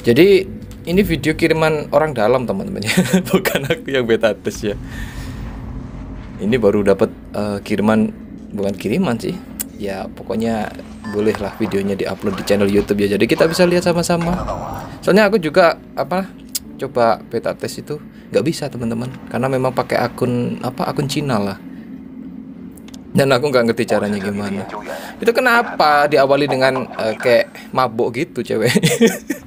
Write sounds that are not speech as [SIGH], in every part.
Jadi ini video kiriman orang dalam teman-teman ya, [LAUGHS] bukan aku yang beta tes ya. Ini baru dapat uh, kiriman bukan kiriman sih. Ya pokoknya bolehlah videonya diupload di channel YouTube ya. Jadi kita bisa lihat sama-sama. Soalnya aku juga apa coba beta tes itu nggak bisa teman-teman karena memang pakai akun apa akun Cina lah dan aku nggak ngerti caranya gimana itu kenapa diawali dengan uh, kayak mabuk gitu cewek [LAUGHS]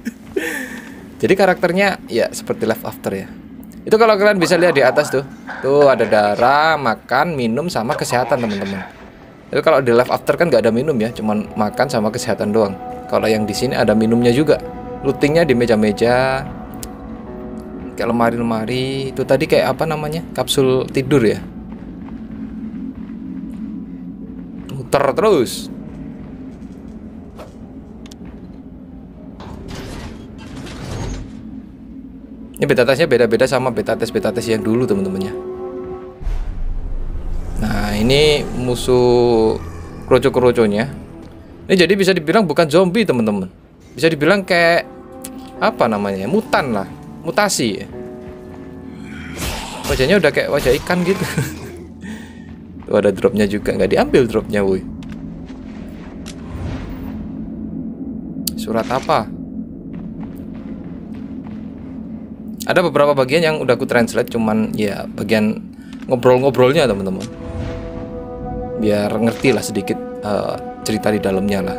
jadi karakternya ya seperti Left After ya. Itu kalau kalian bisa lihat di atas tuh. Tuh ada darah makan minum sama kesehatan teman-teman. Itu kalau di Left After kan nggak ada minum ya. Cuman makan sama kesehatan doang. Kalau yang di sini ada minumnya juga. Lootingnya di meja-meja kayak lemari-lemari. Itu tadi kayak apa namanya? Kapsul tidur ya. Muter terus ini beta tesnya beda-beda sama beta tes beta tes yang dulu teman-temannya. Nah ini musuh kroco-kroconya ini jadi bisa dibilang bukan zombie teman-teman. Bisa dibilang kayak apa namanya mutan lah. Mutasi. Wajahnya udah kayak wajah ikan gitu. [LAUGHS] Tuh ada dropnya juga. Nggak diambil dropnya woi. Surat apa ada beberapa bagian yang udah aku translate cuman ya bagian ngobrol-ngobrolnya teman-teman. Biar ngerti lah sedikit uh, cerita di dalamnya lah.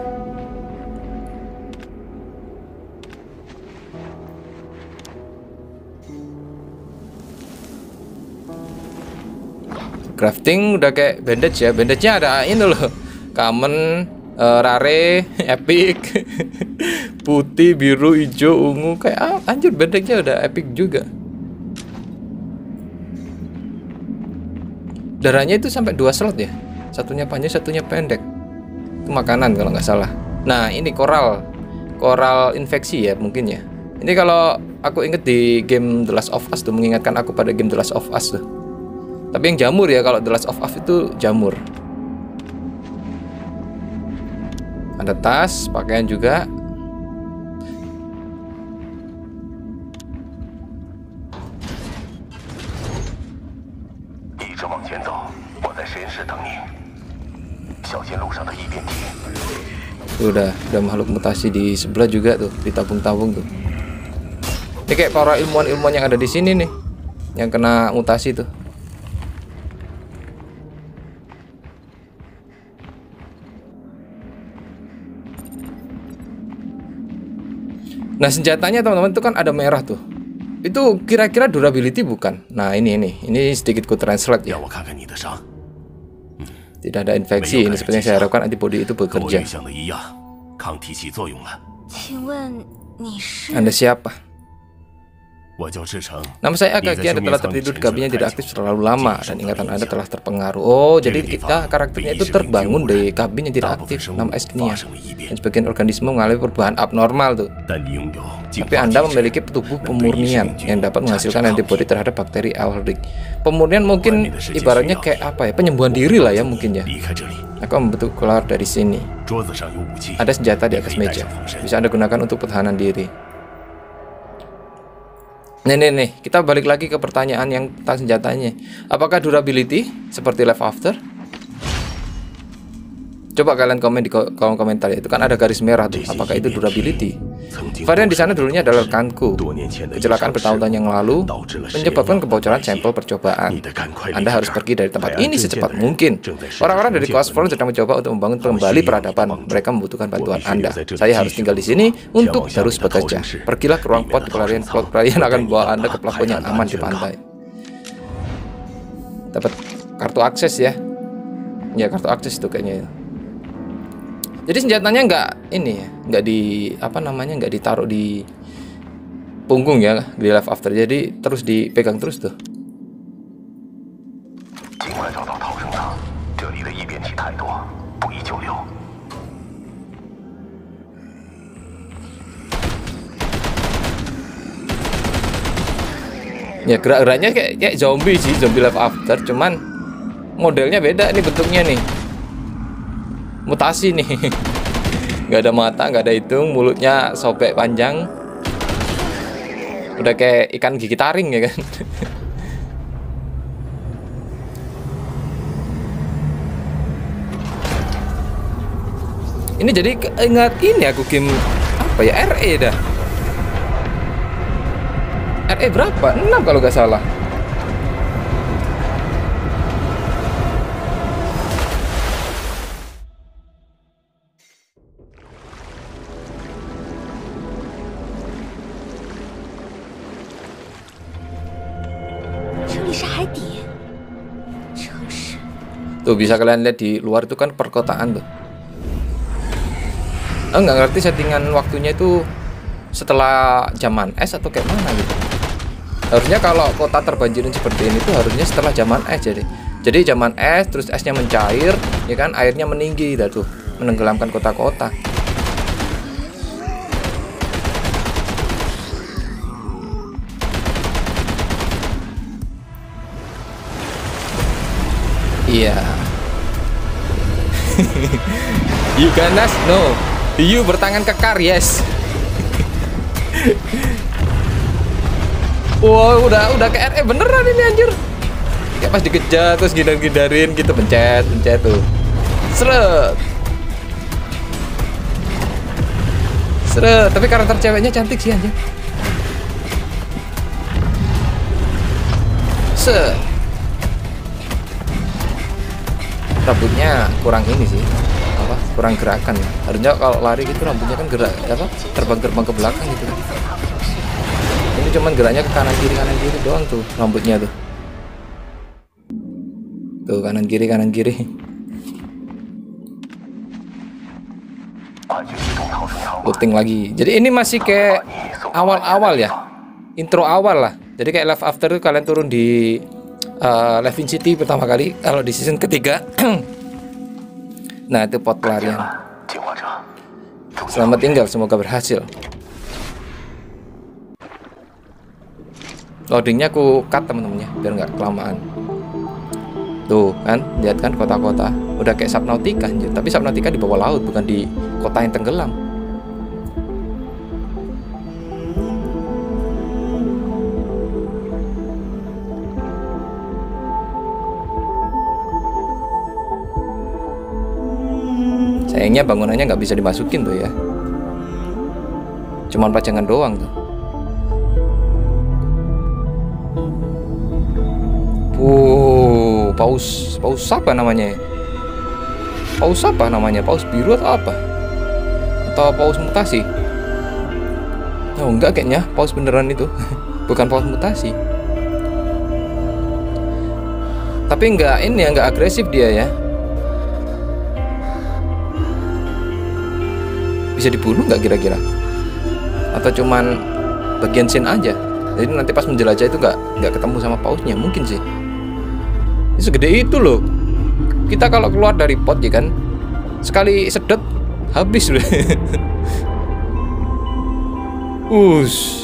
Crafting udah kayak bandage ya. Bandage-nya ada ini loh. Common uh, rare [LAUGHS] epic [LAUGHS] putih biru hijau ungu kayak ah, anjir bandage-nya udah epic juga. Darahnya itu sampai dua slot ya? Satunya panjang satunya pendek. Itu makanan kalau nggak salah. Nah ini koral. Koral infeksi ya mungkin ya. Ini kalau aku inget di game The Last of Us tuh mengingatkan aku pada game The Last of Us tuh. Tapi yang jamur ya kalau The Last of Us itu jamur. Ada tas, pakaian juga. Udah, udah makhluk mutasi di sebelah juga tuh, di tabung-tabung tuh. Ini kayak para ilmuwan-ilmuwan yang ada di sini nih, yang kena mutasi tuh. Nah senjatanya teman-teman itu kan ada merah tuh. Itu kira-kira durability bukan? Nah ini ini ini sedikit ku translate ya. Tidak ada infeksi. Ini seperti yang saya harapkan antibody itu bekerja. Anda siapa? Nama saya Akagi, Anda telah tertidur di kabinnya tidak aktif terlalu lama dan ingatan Anda telah terpengaruh. Oh, jadi kita karakternya itu terbangun dari kabin yang tidak aktif, nama aslinya. Dan sebagian organisme mengalami perubahan abnormal tuh. Tapi Anda memiliki tubuh pemurnian yang dapat menghasilkan antibodi terhadap bakteri alergik. Pemurnian mungkin ibaratnya kayak apa ya, penyembuhan diri lah ya mungkin ya. Aku membentuk keluar dari sini. Ada senjata di atas meja. Bisa Anda gunakan untuk pertahanan diri. Nih, nih, nih, kita balik lagi ke pertanyaan yang tentang senjatanya. Apakah durability seperti Left After? Coba kalian komen di kolom komentar ya. Itu kan ada garis merah tuh. Apakah itu durability? Varian di sana dulunya adalah rekanku. Kecelakaan bertahun-tahun yang lalu menyebabkan kebocoran sampel percobaan. Anda harus pergi dari tempat ini secepat mungkin. Orang-orang dari Front sedang mencoba untuk membangun kembali peradaban. Mereka membutuhkan bantuan Anda. Saya harus tinggal di sini untuk terus bekerja. Pergilah ke ruang pot pelarian. Pot pelarian akan membawa Anda ke pelabuhan yang aman di pantai. Dapat kartu akses ya. Ya kartu akses itu kayaknya jadi senjatanya nggak ini ya nggak di apa namanya nggak ditaruh di punggung ya di live after. Jadi terus dipegang terus tuh. Ya gerak-geraknya kayak kayak zombie sih zombie live after. Cuman modelnya beda nih bentuknya nih mutasi nih. [LAUGHS] Nggak ada mata nggak ada hidung mulutnya sobek panjang. Udah kayak ikan gigi taring ya kan? [LAUGHS] Ini jadi ingat ini aku game apa ya? RE dah. RE berapa? 6 kalau nggak salah Tuh bisa kalian lihat di luar itu kan perkotaan tuh. Oh, nggak ngerti settingan waktunya itu setelah zaman es atau kayak mana gitu. Harusnya kalau kota terbanjirin seperti ini tuh harusnya setelah zaman es jadi. Jadi zaman es terus esnya mencair, ya kan airnya meninggi dah tuh, menenggelamkan kota-kota. Iya. you ganas? No. You bertangan kekar, yes. [LAUGHS] wow, udah udah ke RE beneran ini anjir. Kayak pas dikejar terus gindar-gindarin gitu pencet, pencet tuh. Seret. Seret, tapi karakter ceweknya cantik sih anjir. Set. Rambutnya kurang ini sih. Apa? Kurang gerakan. Harusnya kalau lari gitu rambutnya kan gerak apa? Terbang-terbang ke belakang gitu. Kan ini cuman geraknya ke kanan kiri kanan kiri doang tuh rambutnya tuh. Tuh kanan kiri kanan kiri. Looting lagi. Jadi ini masih kayak awal-awal ya? Intro awal lah. Jadi kayak live after itu kalian turun di Eh, uh, Levin City pertama kali kalau di season ketiga. [CLEARS THROAT] Nah itu pot pelarian. Selamat tinggal semoga berhasil. Loadingnya aku cut temen-temennya biar nggak kelamaan. Tuh kan? Lihat kan kota-kota. Udah kayak Subnautica anjir. Tapi Subnautica di bawah laut bukan di kota yang tenggelam. Sayangnya bangunannya nggak bisa dimasukin tuh ya cuman pajangan doang tuh Wow, paus paus apa namanya? ya? Paus apa namanya? Paus biru atau apa? Atau paus mutasi? Oh enggak kayaknya, paus beneran itu. [LAUGHS] Bukan paus mutasi. Tapi enggak ini ya, enggak agresif dia ya. Bisa dibunuh nggak kira-kira? Atau cuman bagian scene aja? Jadi nanti pas menjelajah itu nggak nggak ketemu sama pausnya mungkin sih. Ini segede itu loh. Kita kalau keluar dari pot ya kan sekali sedot habis udah. [LAUGHS] Us.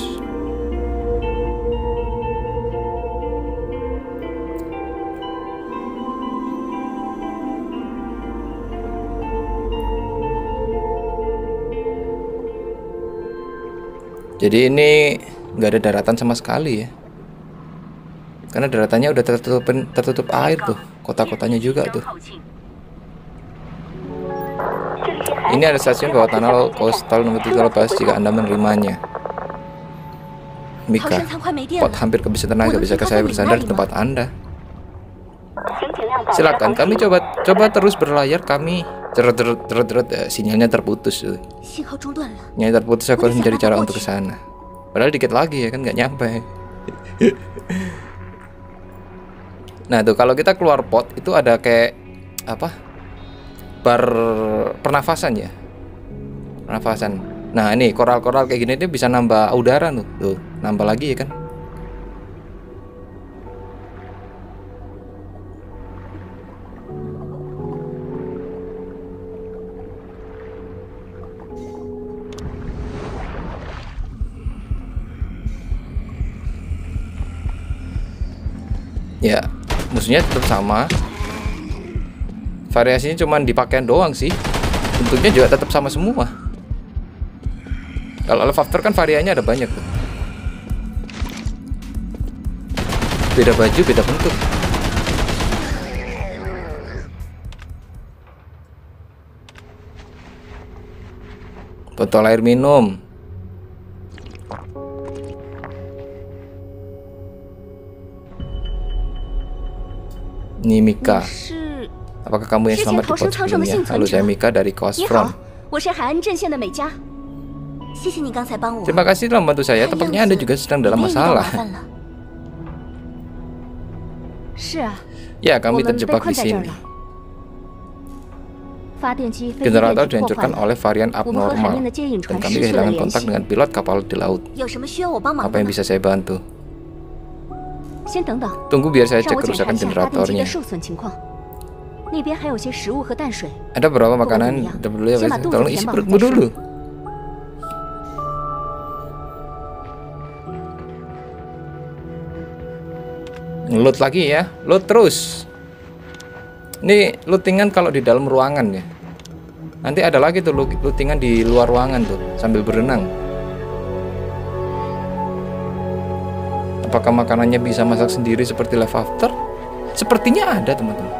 Jadi ini nggak ada daratan sama sekali ya. Karena daratannya udah tertutup tertutup air tuh, kota-kotanya juga tuh. Ini ada stasiun bawah tanah Coastal nomor 3 lepas jika Anda menerimanya. Mika, pot hampir kehabisan tenaga, bisa ke saya bersandar di tempat Anda? Silakan, kami coba coba terus berlayar, kami terus terus terus terus ya. sinyalnya terputus tuh. Sinyalnya terputus aku harus mencari cara untuk ke sana. Padahal dikit lagi ya kan nggak nyampe. nah tuh kalau kita keluar pot itu ada kayak apa? Bar pernafasan ya. Pernafasan. Nah ini koral-koral kayak gini dia bisa nambah udara tuh. tuh nambah lagi ya kan. Ya, musuhnya tetap sama. Variasinya cuma di doang sih. Bentuknya juga tetap sama semua. Kalau Love kan variannya ada banyak tuh. beda baju beda bentuk botol air minum Ni Mika. Apakah kamu yang selamat di pos sebelumnya? Halo, saya Mika dari Kaos Terima kasih telah membantu saya. Tepatnya Anda juga sedang dalam masalah. Ah. Ya, kami terjebak di sini. Generator dihancurkan oleh varian abnormal dan kami kehilangan kontak dengan pilot kapal di laut. Apa yang bisa saya bantu? Tunggu biar saya cek kerusakan generatornya. Ada berapa makanan? Dulu ya, tolong isi perutmu dulu. Loot lagi ya, loot terus. Ini lootingan kalau di dalam ruangan ya. Nanti ada lagi tuh lootingan di luar ruangan tuh sambil berenang. Apakah makanannya bisa masak sendiri seperti live after? Sepertinya ada teman-teman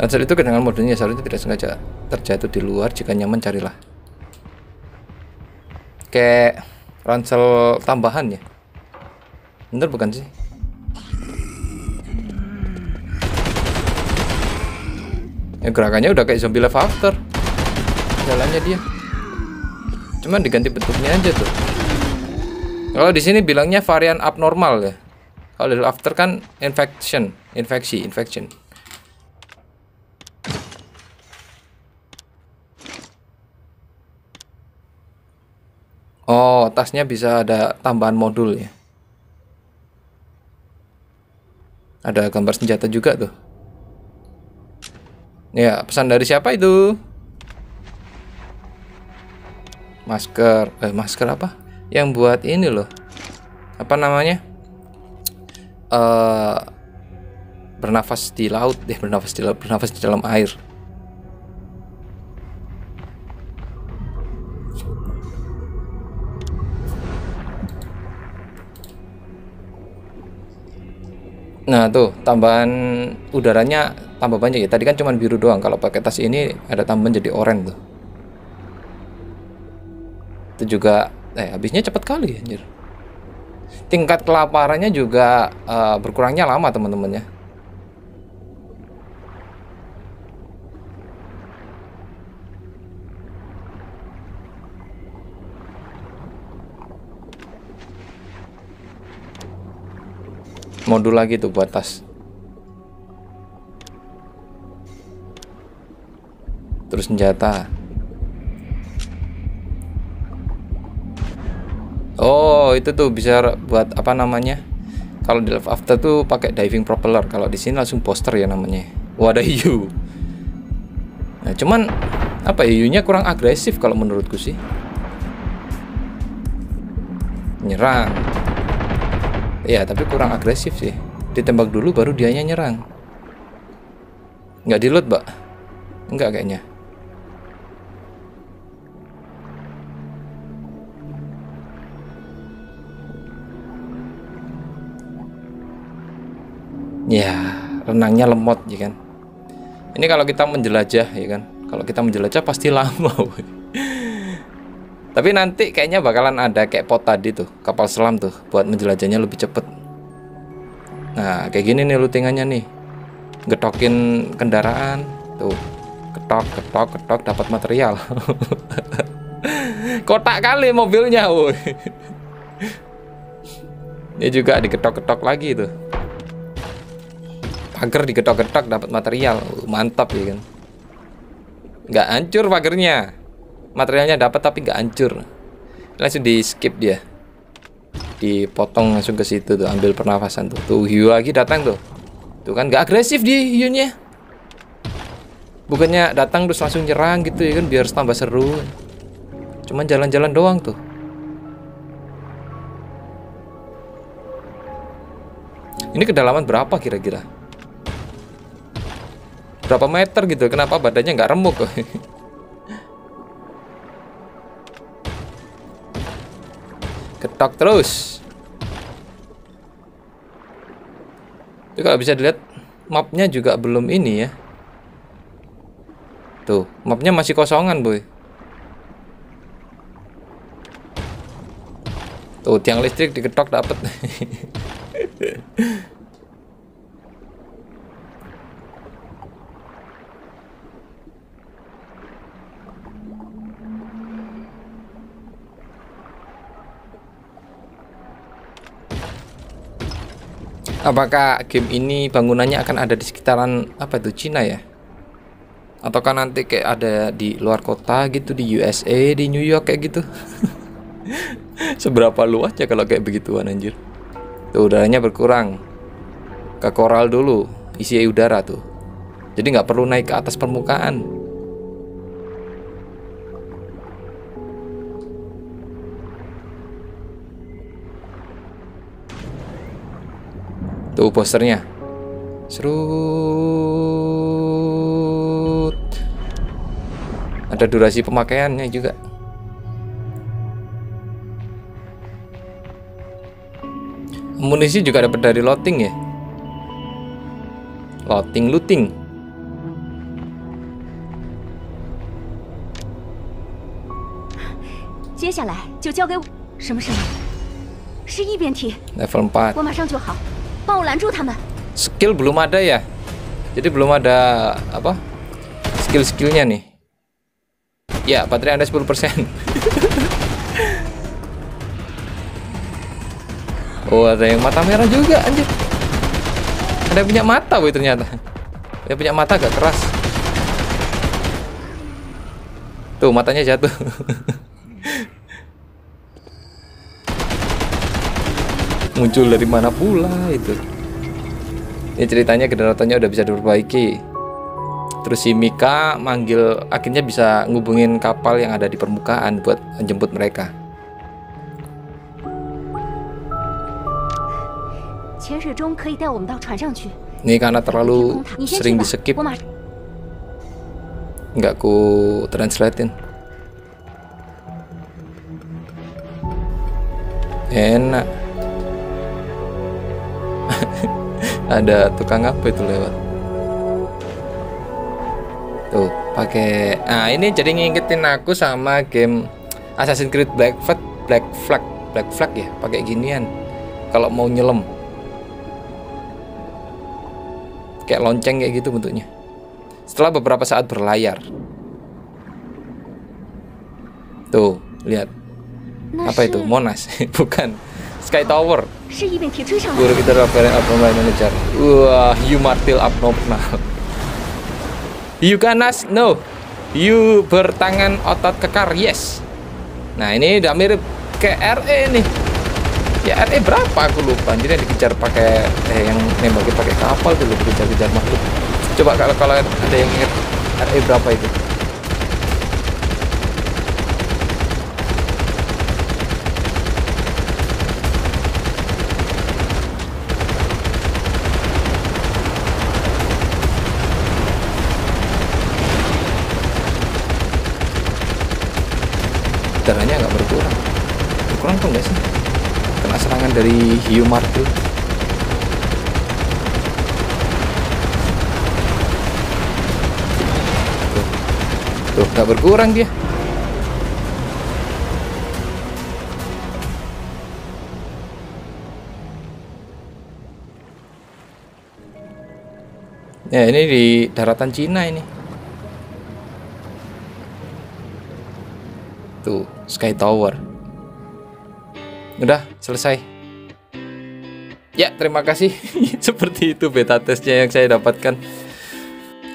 Ransel itu kedengaran modelnya seharusnya tidak sengaja terjatuh di luar jika nyaman carilah. Kayak ransel tambahan ya. Bener bukan sih? Ya gerakannya udah kayak zombie level after. Jalannya dia. Cuman diganti bentuknya aja tuh. Kalau di sini bilangnya varian abnormal ya. Kalau dari after kan infection, infeksi, infection. Oh, tasnya bisa ada tambahan modul ya. Ada gambar senjata juga tuh. Ya, pesan dari siapa itu? Masker, eh masker apa? Yang buat ini loh. Apa namanya? Eh bernafas di laut deh, bernafas di laut, bernafas di dalam air. Nah tuh tambahan udaranya tambah banyak ya. Tadi kan cuma biru doang. Kalau pakai tas ini ada tambahan jadi oranye tuh. Itu juga eh habisnya cepet kali anjir. Tingkat kelaparannya juga eh, berkurangnya lama teman-teman ya. Modul lagi tuh buat tas. Terus senjata. Oh, itu tuh bisa buat apa namanya? Kalau di Live After tuh pakai diving propeller. Kalau di sini langsung poster ya namanya. Wah, ada [LAUGHS] hiu. Nah, cuman apa ya, hiunya kurang agresif kalau menurutku sih. Nyerang. Ya, tapi kurang agresif sih. Ditembak dulu baru dianya nyerang. Nggak di loot, Mbak. Enggak kayaknya. Ya, renangnya lemot ya kan. Ini kalau kita menjelajah ya kan. Kalau kita menjelajah pasti [LAUGHS] lama. Tapi nanti kayaknya bakalan ada kayak pot tadi tuh, kapal selam tuh buat menjelajahnya lebih cepet. Nah, kayak gini nih lootingannya nih. Getokin kendaraan tuh. Ketok ketok ketok dapat material [LAUGHS] kotak kali mobilnya woi ini juga diketok-ketok lagi tuh pagar diketok-ketok dapat material mantap ya kan nggak hancur pagernya materialnya dapat tapi nggak hancur. Langsung di skip dia. Dipotong langsung ke situ tuh ambil pernafasan tuh. Tuh hiu lagi datang tuh. Tuh kan nggak agresif di hiunya bukannya datang terus langsung nyerang gitu ya kan biar tambah seru. Cuman jalan-jalan doang tuh. Ini kedalaman berapa kira-kira? Berapa meter gitu? Kenapa badannya nggak remuk [LAUGHS] ketok terus. Itu kalau bisa dilihat mapnya juga belum ini ya. Tuh mapnya masih kosongan boy. Tuh tiang listrik diketok dapet [LAUGHS] Apakah game ini bangunannya akan ada di sekitaran apa itu Cina ya? Ataukah nanti kayak ada di luar kota gitu di USA, di New York kayak gitu? [LAUGHS] Seberapa luasnya kalau kayak begituan anjir? Tuh udaranya berkurang. Ke koral dulu, isi udara tuh. Jadi nggak perlu naik ke atas permukaan. Tuh posternya. seru Ada durasi pemakaiannya juga. Munisi juga dapat dari loting ya. Loting looting. Level 4 Skill belum ada ya. Jadi belum ada apa? Skill-skillnya nih. Ya, baterai Anda 10%. [LAUGHS] oh, ada yang mata merah juga anjir. Ada punya mata boy ternyata. Dia punya mata agak keras. Tuh, matanya jatuh. [LAUGHS] Muncul dari mana pula itu? Ini ceritanya kedaratannya udah bisa diperbaiki. Terus si Mika manggil akhirnya bisa ngubungin kapal yang ada di permukaan buat menjemput mereka. 潜水钟可以带我们到船上去。 Ini karena 天 terlalu 空塔，你先去 sering 吧 di skip 我马上。 nggak ku translatein. Enak. Ada tukang apa itu lewat? Tuh, pakai. Nah, ini jadi ngingetin aku sama game Assassin's Creed Black Flag, Black Flag, Black Flag ya, pakai ginian. Kalau mau nyelam. Kayak lonceng kayak gitu bentuknya. Setelah beberapa saat berlayar. Tuh, lihat. 那 Apa 是 itu? Monas, [LAUGHS] bukan. Sky Tower. Guru kita Rafael Abnormal Manager. Wah, you martil abnormal. You ganas? No. You bertangan otot kekar? Yes. Nah, ini udah mirip ke RE nih. Ya RE berapa aku lupa. Jadi yang dikejar pakai eh yang nembaknya pakai kapal dulu dikejar-kejar makhluk. Coba kalau kalau ada yang ingat RE berapa itu? nggak sih kena serangan dari hiu martil tuh nggak berkurang dia Ya ini di daratan Cina ini. Tuh Sky Tower. Udah, selesai. Ya, terima kasih. [LAUGHS] Seperti itu beta testnya yang saya dapatkan.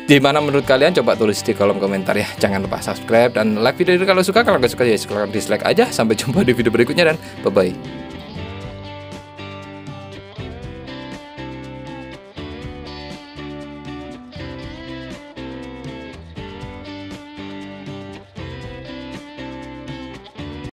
Gimana menurut kalian? Coba tulis di kolom komentar ya. Jangan lupa subscribe dan like video ini kalau suka. Kalau nggak suka ya silahkan dislike aja. Sampai jumpa di video berikutnya dan bye-bye.